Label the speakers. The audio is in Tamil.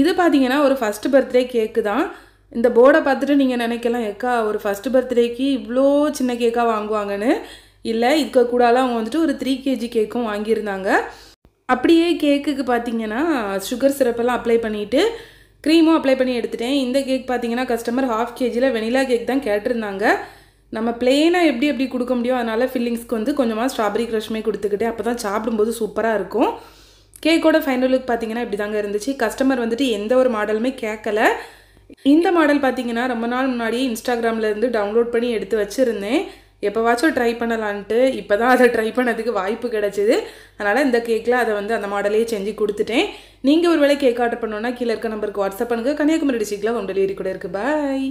Speaker 1: இது பார்த்தீங்கன்னா ஒரு ஃபஸ்ட்டு பர்த்டே கேக்கு தான். இந்த போர்டை பார்த்துட்டு நீங்கள் நினைக்கலாம் ஏக்கா ஒரு ஃபஸ்ட்டு பர்த்டேக்கு இவ்வளோ சின்ன கேக்காக வாங்குவாங்கன்னு? இல்லை இதுக்கு கூடால அவங்க வந்துட்டு ஒரு த்ரீ கேஜி கேக்கும் வாங்கியிருந்தாங்க. அப்படியே கேக்குக்கு பார்த்தீங்கன்னா சுகர் சிரப்பெல்லாம் அப்ளை பண்ணிவிட்டு க்ரீமும் அப்ளை பண்ணி எடுத்துட்டேன். இந்த கேக் பார்த்தீங்கன்னா கஸ்டமர் ஹாஃப் கேஜியில் வெனிலா கேக் தான் கேட்டிருந்தாங்க. நம்ம பிளெயினாக எப்படி எப்படி கொடுக்க முடியும் அதனால் ஃபில்லிங்ஸ்க்கு வந்து கொஞ்சமாக ஸ்ட்ராபெரி க்ரஷ்மே கொடுத்துக்கிட்டேன் அப்போ தான் சாப்பிடும்போது சூப்பராக இருக்கும். கேக்கோட ஃபைனல் லுக் பார்த்தீங்கன்னா இப்படி தாங்க இருந்துச்சு. கஸ்டமர் வந்துட்டு எந்த ஒரு மாடலுமே கேட்கல இந்த மாடல் பார்த்தீங்கன்னா ரொம்ப நாள் முன்னாடி இன்ஸ்டாகிராமில் இருந்து டவுன்லோட் பண்ணி எடுத்து வச்சுருந்தேன். எப்போவாச்சும் ட்ரை பண்ணலான்ட்டு இப்போ தான் அதை ட்ரை பண்ணதுக்கு வாய்ப்பு கிடச்சிது. அதனால் இந்த கேக்கில் அதை வந்து அந்த மாடலே செஞ்சு கொடுத்துட்டேன். நீங்கள் ஒரு வேளை கேக் ஆர்டர் பண்ணோன்னா கீழே இருக்க நம்பருக்கு வாட்ஸ்அப் பண்ணுங்கள் கன்னியாகுமரி டிஸ்ட்ரிக்டில் ஹோம் டெலிவரி கூட இருக்குது பாய்